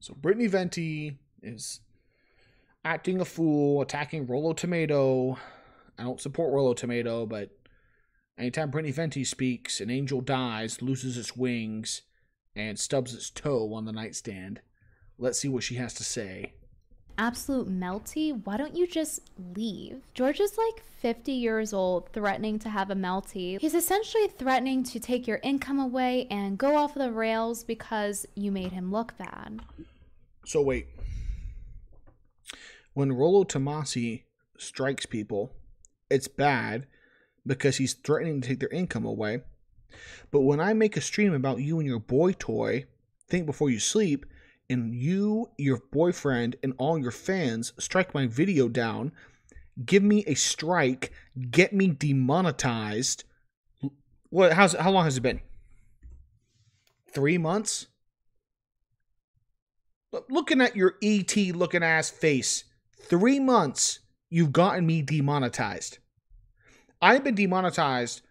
So Brittany Venti is acting a fool, attacking Rolo Tomato. I don't support Rolo Tomato, but anytime Brittany Venti speaks, an angel dies, loses its wings, and stubs its toe on the nightstand. Let's see what she has to say. Absolute melty, why don't you just leave? George is like 50 years old, threatening to have a melty. He's essentially threatening to take your income away and go off the rails because you made him look bad. So wait. When Rollo Tomassi strikes people, it's bad because he's threatening to take their income away. But when I make a stream about you and your boy toy, think before you sleep, and you, your boyfriend, and all your fans strike my video down, give me a strike, get me demonetized. What? How's how long has it been? Three months. Looking at your ET looking ass face, three months you've gotten me demonetized. I've been demonetized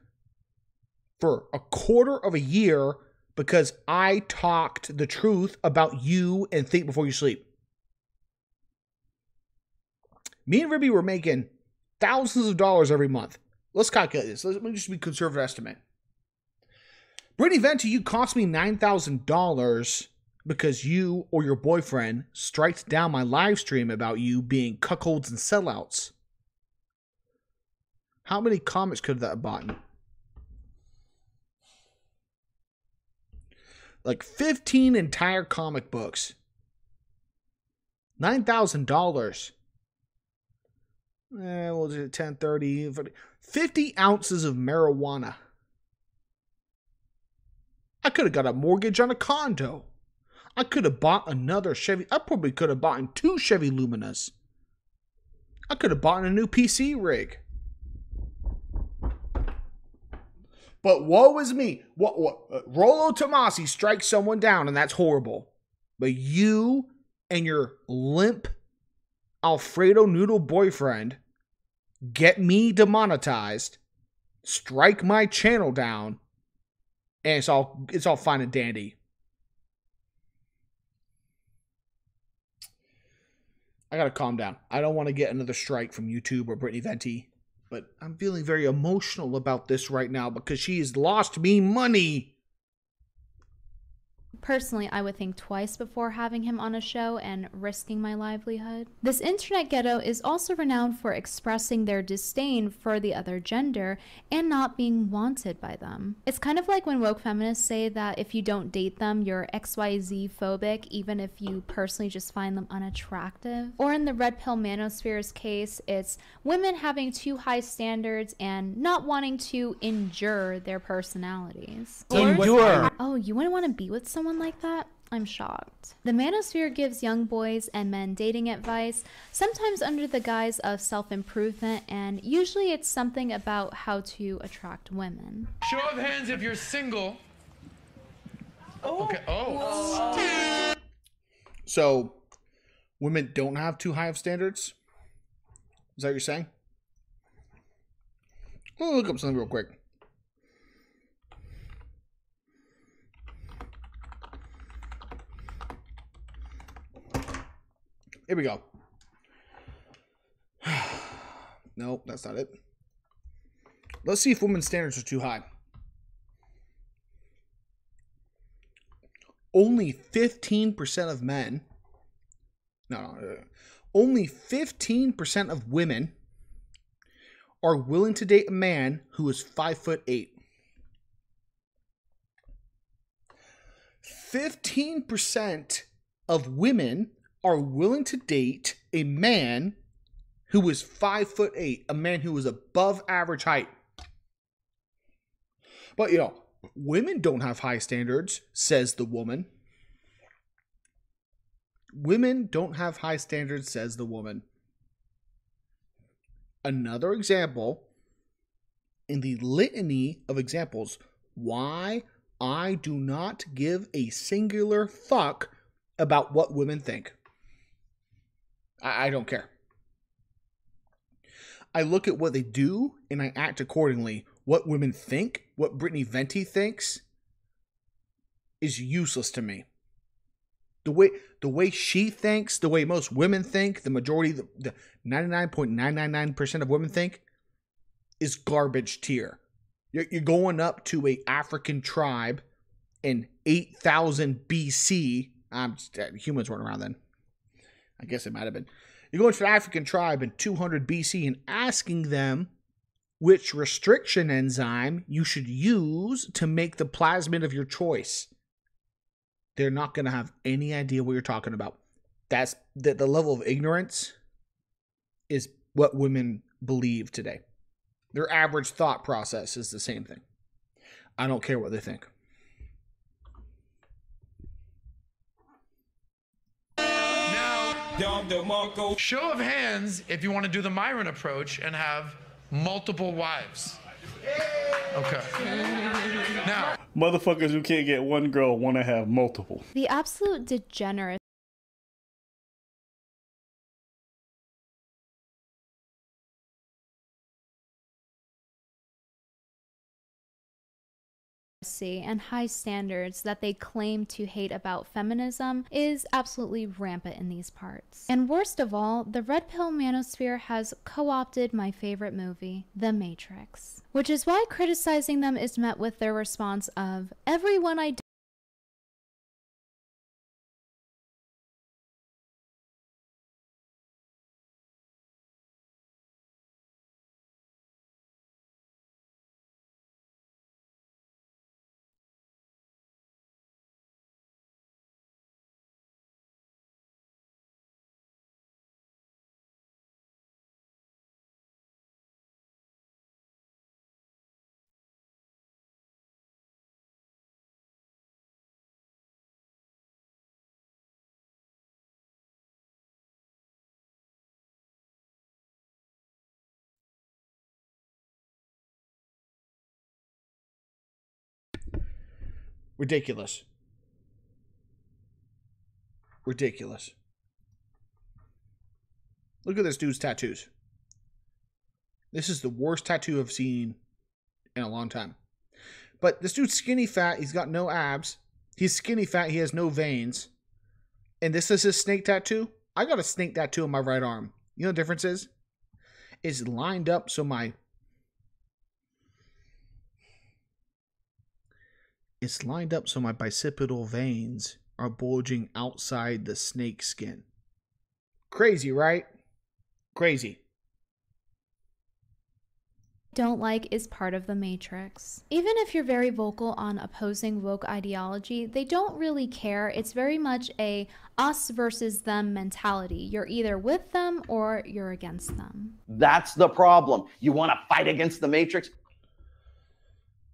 for a quarter of a year because I talked the truth about you and think before you sleep. Me and Ribby were making thousands of dollars every month. Let's calculate this. Let me just be conservative estimate. Brittany Venti, you cost me nine thousand dollars because you or your boyfriend striked down my live stream about you being cuckolds and sellouts. How many comics could that have bought? Like 15 entire comic books. $9,000. Eh, was it? 10, 30, 50 ounces of marijuana. I could have got a mortgage on a condo. I could have bought another Chevy. I probably could have bought two Chevy Luminas. I could have bought a new PC rig. But woe is me. What? what uh, Rollo Tomassi strikes someone down, and that's horrible. But you and your limp Alfredo noodle boyfriend get me demonetized, strike my channel down, and it's all it's all fine and dandy. I gotta calm down. I don't want to get another strike from YouTube or Brittany Venti but I'm feeling very emotional about this right now because she has lost me money. Personally, I would think twice before having him on a show and risking my livelihood. This internet ghetto is also renowned for expressing their disdain for the other gender and not being wanted by them. It's kind of like when woke feminists say that if you don't date them, you're XYZ phobic, even if you personally just find them unattractive. Or in the red pill manosphere's case, it's women having too high standards and not wanting to endure their personalities. Endure. Oh, you wouldn't want to be with someone someone like that, I'm shocked. The manosphere gives young boys and men dating advice, sometimes under the guise of self improvement, and usually it's something about how to attract women. Show of hands if you're single. Oh. Okay. Oh. oh. So, women don't have too high of standards? Is that what you're saying? Let me look up something real quick. Here we go. no, that's not it. Let's see if women's standards are too high. Only 15% of men, no, no, only 15% of women are willing to date a man who is five foot eight. 15% of women are willing to date a man who is five foot eight, a man who is above average height. But you know, women don't have high standards, says the woman. Women don't have high standards, says the woman. Another example in the litany of examples why I do not give a singular fuck about what women think. I, I don't care. I look at what they do and I act accordingly. What women think, what Brittany Venti thinks, is useless to me. The way the way she thinks, the way most women think, the majority, the, the 99.999% of women think, is garbage tier. You're, you're going up to a African tribe in 8000 BC. Um, humans weren't around then. I guess it might have been. You're going to an African tribe in 200 BC and asking them which restriction enzyme you should use to make the plasmid of your choice. They're not going to have any idea what you're talking about. That's the, the level of ignorance is what women believe today. Their average thought process is the same thing. I don't care what they think. Show of hands if you want to do the Myron approach and have multiple wives. Okay. Now, Motherfuckers who can't get one girl want to have multiple. The absolute degenerate and high standards that they claim to hate about feminism is absolutely rampant in these parts. And worst of all, the red pill manosphere has co opted my favorite movie, The Matrix, which is why criticizing them is met with their response of, Everyone I Ridiculous. Ridiculous. Look at this dude's tattoos. This is the worst tattoo I've seen in a long time. But this dude's skinny fat. He's got no abs. He's skinny fat. He has no veins. And this is his snake tattoo. I got a snake tattoo on my right arm. You know the difference is? It's lined up so my It's lined up so my bicipital veins are bulging outside the snake skin. Crazy, right? Crazy. Don't like is part of the matrix. Even if you're very vocal on opposing woke ideology, they don't really care. It's very much a us versus them mentality. You're either with them or you're against them. That's the problem. You want to fight against the matrix?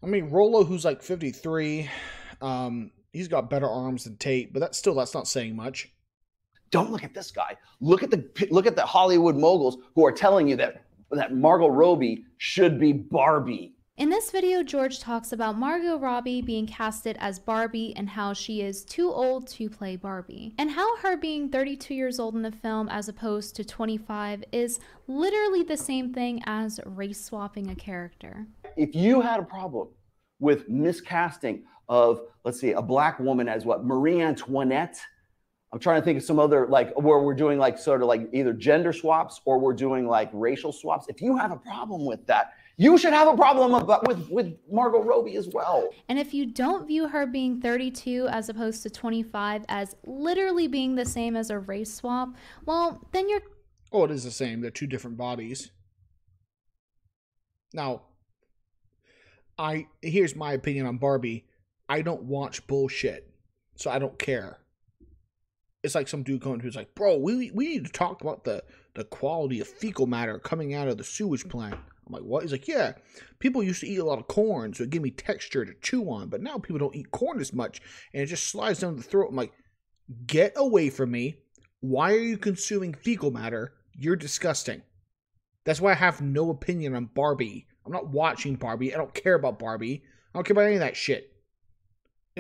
I mean, Rollo, who's like 53, um, he's got better arms than Tate, but that's still that's not saying much. Don't look at this guy. Look at the look at the Hollywood moguls who are telling you that that Margot Robbie should be Barbie. In this video, George talks about Margot Robbie being casted as Barbie and how she is too old to play Barbie, and how her being 32 years old in the film as opposed to 25 is literally the same thing as race swapping a character. If you had a problem with miscasting of, let's see, a black woman as what, Marie Antoinette, I'm trying to think of some other like where we're doing like sort of like either gender swaps or we're doing like racial swaps. If you have a problem with that, you should have a problem about, with with Margot Robbie as well. And if you don't view her being 32 as opposed to 25 as literally being the same as a race swap, well, then you're Oh, it is the same. They're two different bodies. Now, I here's my opinion on Barbie. I don't watch bullshit, so I don't care. It's like some dude going who's like, "Bro, we we need to talk about the the quality of fecal matter coming out of the sewage plant." I'm like, what? He's like, yeah, people used to eat a lot of corn, so it gave me texture to chew on, but now people don't eat corn as much, and it just slides down the throat. I'm like, get away from me. Why are you consuming fecal matter? You're disgusting. That's why I have no opinion on Barbie. I'm not watching Barbie. I don't care about Barbie. I don't care about any of that shit.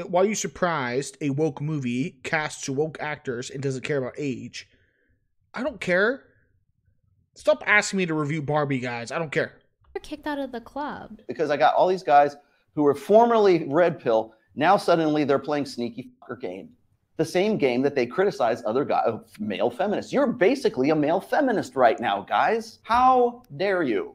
Why are you surprised a woke movie casts woke actors and doesn't care about age? I don't care. Stop asking me to review Barbie, guys. I don't care. You're kicked out of the club because I got all these guys who were formerly red pill. Now suddenly they're playing sneaky fucker game. the same game that they criticize other guy, uh, male feminists. You're basically a male feminist right now, guys. How dare you?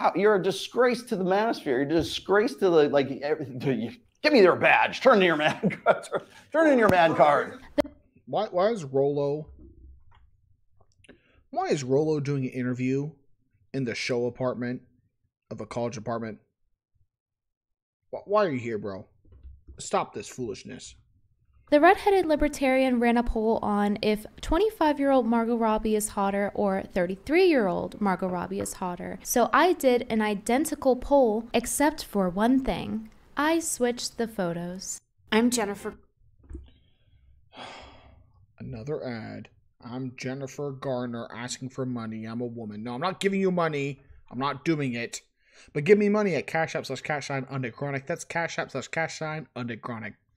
How you're a disgrace to the manosphere. You're a disgrace to the like. every- Give me your badge. Turn in your man. Turn in your man card. Why why is Rollo why is Rollo doing an interview in the show apartment of a college apartment? Why are you here, bro? Stop this foolishness. The redheaded libertarian ran a poll on if 25 year old Margot Robbie is hotter or 33 year old Margot Robbie is hotter. So I did an identical poll, except for one thing I switched the photos. I'm Jennifer. Another ad. I'm Jennifer Garner asking for money. I'm a woman. No, I'm not giving you money. I'm not doing it. But give me money at Cash App slash Cash Sign UndeadChronic. That's Cash App slash Cash Sign UndeadChronic.